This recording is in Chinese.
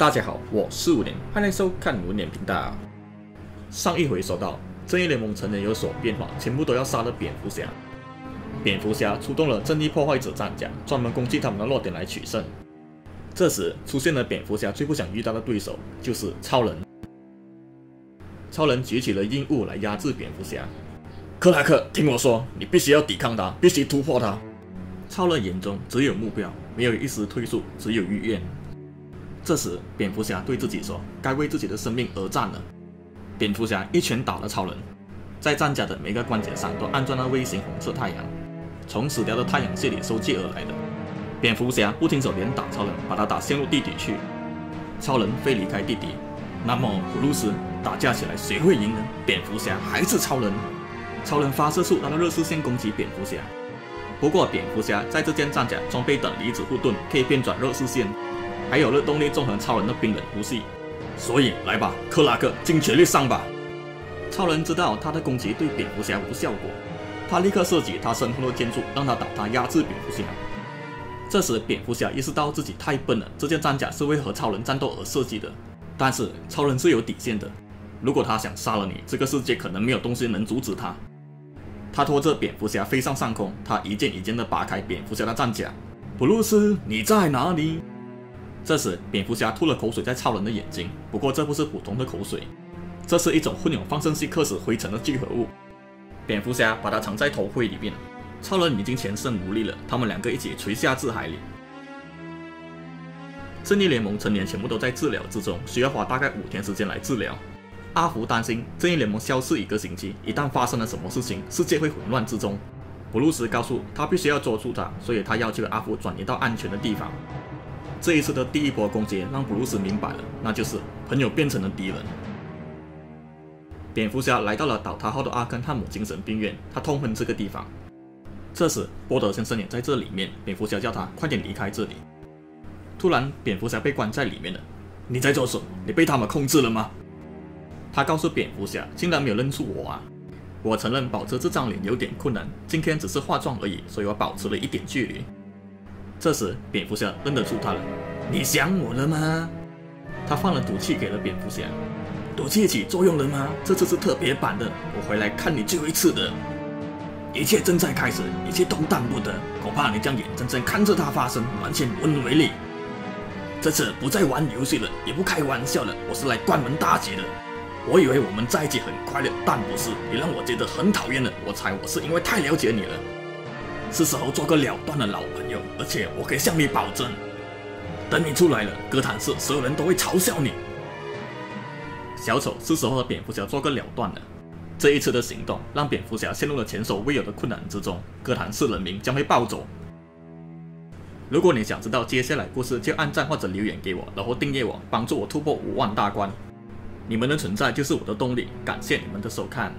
大家好，我是五年，欢迎收看五年频道。上一回说到，正义联盟成员有所变化，全部都要杀了蝙蝠侠。蝙蝠侠出动了正义破坏者战甲，专门攻击他们的弱点来取胜。这时出现了蝙蝠侠最不想遇到的对手，就是超人。超人举起了硬物来压制蝙蝠侠。克拉克，听我说，你必须要抵抗他，必须突破他。超人眼中只有目标，没有一丝退缩，只有意愿。这时，蝙蝠侠对自己说：“该为自己的生命而战了。”蝙蝠侠一拳打了超人，在战甲的每个关节上都安装了微型红色太阳，从死掉的太阳系里收集而来的。蝙蝠侠不停手连打超人，把他打陷入地底去。超人飞离开地底，那么普鲁斯打架起来谁会赢呢？蝙蝠侠还是超人？超人发射出他的热视线攻击蝙蝠侠，不过蝙蝠侠在这件战甲装备的离子护盾可以变转热视线。还有了动力纵横超人的冰冷呼吸，所以来吧，克拉克，尽全力上吧！超人知道他的攻击对蝙蝠侠无效果，他立刻射击他身后的建筑，让他倒塌压制蝙蝠侠。这时，蝙蝠侠意识到自己太笨了，这件战甲是为和超人战斗而设计的。但是超人是有底线的，如果他想杀了你，这个世界可能没有东西能阻止他。他拖着蝙蝠侠飞上上空，他一件一件地拔开蝙蝠侠的战甲。布鲁斯，你在哪里？这时，蝙蝠侠吐了口水在超人的眼睛。不过，这不是普通的口水，这是一种混有放射性克死灰尘的聚合物。蝙蝠侠把它藏在头盔里面。超人已经全身无力了，他们两个一起垂下至海里。正义联盟成员全部都在治疗之中，需要花大概五天时间来治疗。阿福担心正义联盟消失一个星期，一旦发生了什么事情，世界会混乱之中。布鲁斯告诉他必须要捉住他，所以他要求阿福转移到安全的地方。这一次的第一波攻击让布鲁斯明白了，那就是朋友变成了敌人。蝙蝠侠来到了倒塌后的阿根汉姆精神病院，他痛恨这个地方。这时，波德先生也在这里面。蝙蝠侠叫他快点离开这里。突然，蝙蝠侠被关在里面了。你在做什么？你被他们控制了吗？他告诉蝙蝠侠，竟然没有认出我啊！我承认保持这张脸有点困难，今天只是化妆而已，所以我保持了一点距离。这时，蝙蝠侠认得出他了。你想我了吗？他放了毒气给了蝙蝠侠。毒气起作用了吗？这次是特别版的。我回来看你最后一次的。一切正在开始，一切动荡不得。恐怕你将眼睁睁看着它发生，完全无能为力。这次不再玩游戏了，也不开玩笑了，我是来关门大吉的。我以为我们在一起很快乐，但不是。你让我觉得很讨厌了。我猜我是因为太了解你了。是时候做个了断的老朋友，而且我可以向你保证，等你出来了，哥谭市所有人都会嘲笑你。小丑是时候和蝙蝠侠做个了断了。这一次的行动让蝙蝠侠陷入了前所未有的困难之中，哥谭市人民将会暴走。如果你想知道接下来故事，就按赞或者留言给我，然后订阅我，帮助我突破五万大关。你们的存在就是我的动力，感谢你们的收看。